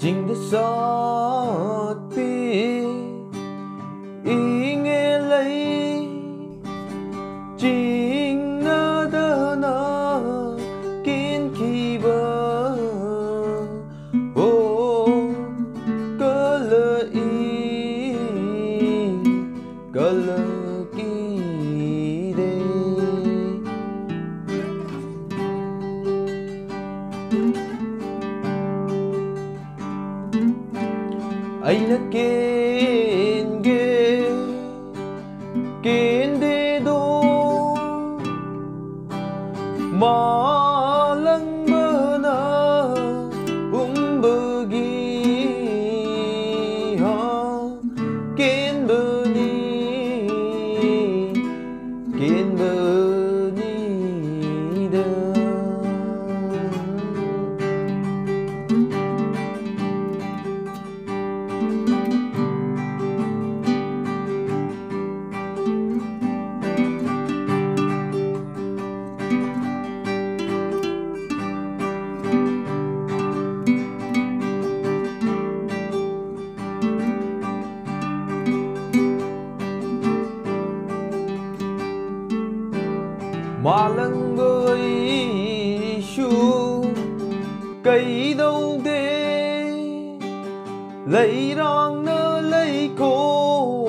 chính để xót bi ý nghe lấy chính nó đỡ nó kiến kỳ bờ ô cơ lơ ý cơ lơ aylanakin ge kinde do malang bana umbagi ha kin buni kin buni mà lăng người su cây đâu thế? Lấy rong nơ lấy cô